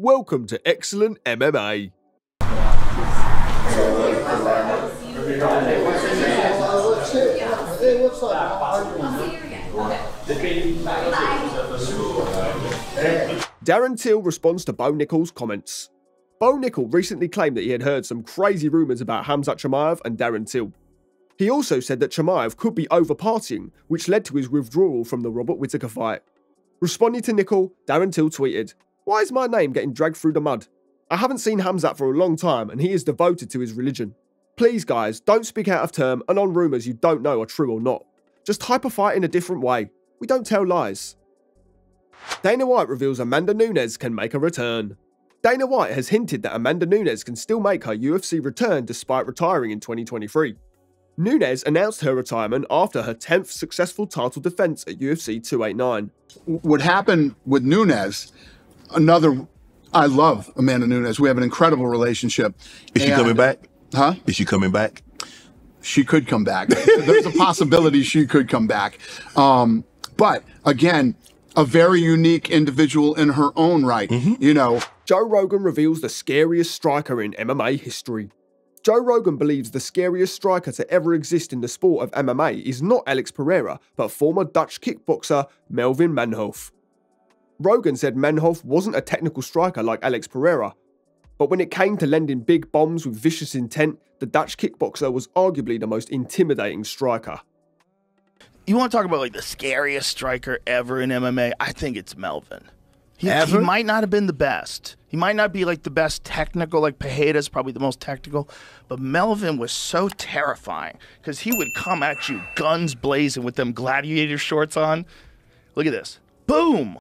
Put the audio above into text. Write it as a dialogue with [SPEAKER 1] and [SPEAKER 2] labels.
[SPEAKER 1] Welcome to Excellent MMA. Darren Till responds to Bo Nickal's comments. Bo Nickal recently claimed that he had heard some crazy rumours about Khamzat Chimaev and Darren Till. He also said that Chimaev could be over partying, which led to his withdrawal from the Robert Whittaker fight. Responding to Nickal, Darren Till tweeted, Why is my name getting dragged through the mud? I haven't seen Khamzat for a long time and he is devoted to his religion. Please, guys, don't speak out of term and on rumours you don't know are true or not. Just hyper fight in a different way. We don't tell lies. Dana White reveals Amanda Nunes can make a return. Dana White has hinted that Amanda Nunes can still make her UFC return despite retiring in 2023. Nunes announced her retirement after her 10th successful title defense at UFC 289.
[SPEAKER 2] What happened with Nunes, another, I love Amanda Nunes. We have an incredible relationship.
[SPEAKER 3] Is she
[SPEAKER 2] And-
[SPEAKER 3] coming back?
[SPEAKER 2] Huh?
[SPEAKER 3] Is she coming back?
[SPEAKER 2] she could come back. There's a possibility she could come back. Um, but again, a very unique individual in her own right. You know,
[SPEAKER 1] Joe Rogan reveals the scariest striker in MMA history. Joe Rogan believes the scariest striker to ever exist in the sport of MMA is not Alex Pereira, but former Dutch kickboxer Melvin Manhoef. Rogan said Manhoef wasn't a technical striker like Alex Pereira, but when it came to landing big bombs with vicious intent, the Dutch kickboxer was arguably the most intimidating striker.
[SPEAKER 4] You want to talk about like the scariest striker ever in MMA? I think it's Melvin. He,
[SPEAKER 5] Ever?
[SPEAKER 4] he might not have been the best. He might not be like the best technical, like Pereira's probably the most technical, but Melvin was so terrifying because he would come at you guns blazing with them gladiator shorts on. Look at this. Boom!